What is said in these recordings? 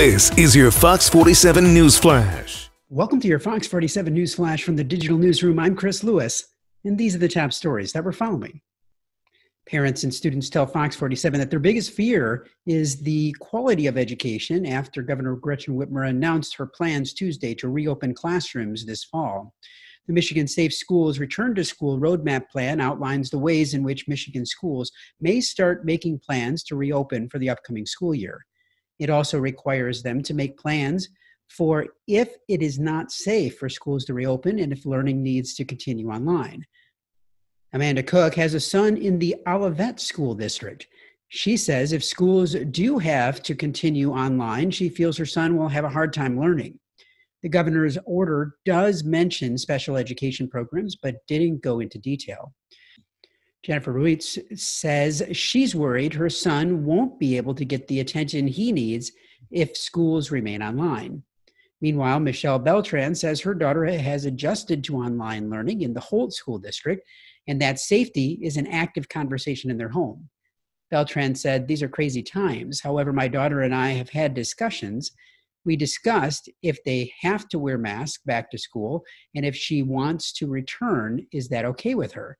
This is your Fox 47 News Flash. Welcome to your Fox 47 News Flash from the Digital Newsroom. I'm Chris Lewis, and these are the top stories that we're following. Parents and students tell Fox 47 that their biggest fear is the quality of education after Governor Gretchen Whitmer announced her plans Tuesday to reopen classrooms this fall. The Michigan Safe Schools Return to School Roadmap Plan outlines the ways in which Michigan schools may start making plans to reopen for the upcoming school year. It also requires them to make plans for if it is not safe for schools to reopen and if learning needs to continue online. Amanda Cook has a son in the Olivet School District. She says if schools do have to continue online, she feels her son will have a hard time learning. The governor's order does mention special education programs, but didn't go into detail. Jennifer Ruiz says she's worried her son won't be able to get the attention he needs if schools remain online. Meanwhile, Michelle Beltran says her daughter has adjusted to online learning in the Holt School District and that safety is an active conversation in their home. Beltran said, These are crazy times. However, my daughter and I have had discussions. We discussed if they have to wear masks back to school and if she wants to return, is that okay with her?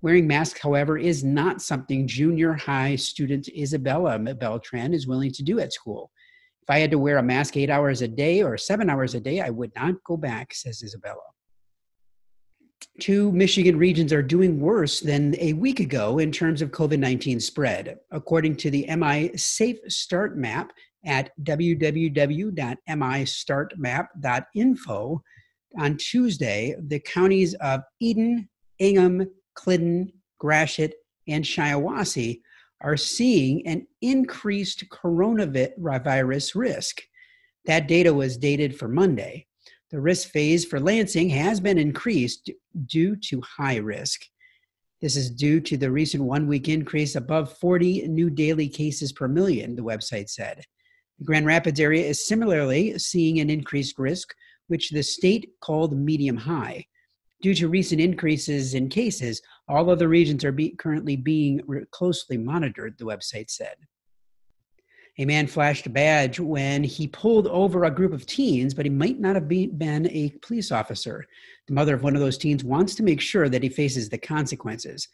Wearing masks, however, is not something junior high student Isabella Beltran is willing to do at school. If I had to wear a mask eight hours a day or seven hours a day, I would not go back, says Isabella. Two Michigan regions are doing worse than a week ago in terms of COVID 19 spread. According to the MI Safe Start Map at www.mistartmap.info, on Tuesday, the counties of Eaton, Ingham, Clinton, Gratiot, and Shiawassee are seeing an increased coronavirus risk. That data was dated for Monday. The risk phase for Lansing has been increased due to high risk. This is due to the recent one week increase above 40 new daily cases per million, the website said. The Grand Rapids area is similarly seeing an increased risk, which the state called medium high. Due to recent increases in cases, all other regions are be currently being closely monitored, the website said. A man flashed a badge when he pulled over a group of teens, but he might not have be, been a police officer. The mother of one of those teens wants to make sure that he faces the consequences.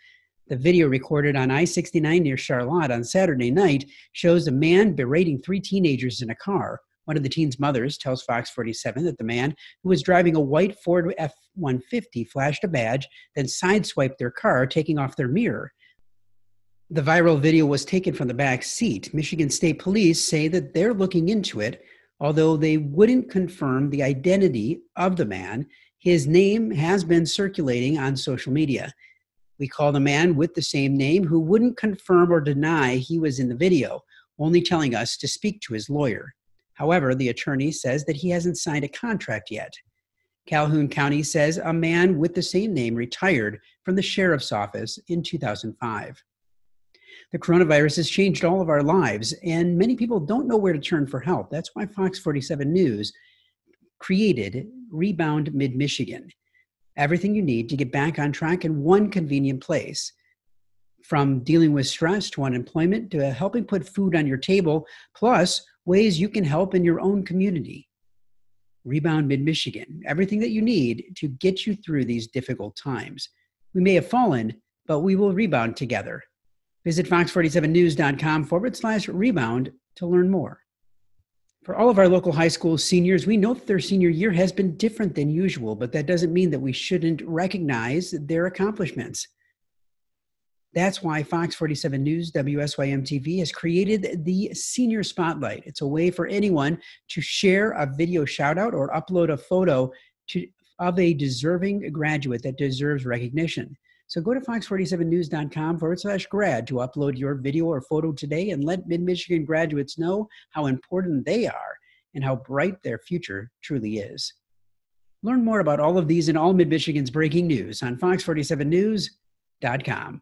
The video recorded on I 69 near Charlotte on Saturday night shows a man berating three teenagers in a car. One of the teen's mothers tells Fox 47 that the man who was driving a white Ford F 150 flashed a badge, then sideswiped their car, taking off their mirror. The viral video was taken from the back seat. Michigan State Police say that they're looking into it, although they wouldn't confirm the identity of the man. His name has been circulating on social media. We called a man with the same name who wouldn't confirm or deny he was in the video, only telling us to speak to his lawyer. However, the attorney says that he hasn't signed a contract yet. Calhoun County says a man with the same name retired from the sheriff's office in 2005. The coronavirus has changed all of our lives, and many people don't know where to turn for help. That's why Fox 47 News created Rebound Mid Michigan. Everything you need to get back on track in one convenient place. From dealing with stress to unemployment to helping put food on your table, plus ways you can help in your own community. Rebound Mid Michigan, everything that you need to get you through these difficult times. We may have fallen, but we will rebound together. Visit fox47news.com forward slash rebound to learn more. For all of our local high school seniors, we know that their senior year has been different than usual, but that doesn't mean that we shouldn't recognize their accomplishments. That's why Fox 47 News, WSYM TV, has created the Senior Spotlight. It's a way for anyone to share a video shout out or upload a photo to, of a deserving graduate that deserves recognition. So go to fox47news.com forward slash grad to upload your video or photo today and let Mid Michigan graduates know how important they are and how bright their future truly is. Learn more about all of these and all Mid Michigan's breaking news on fox47news.com.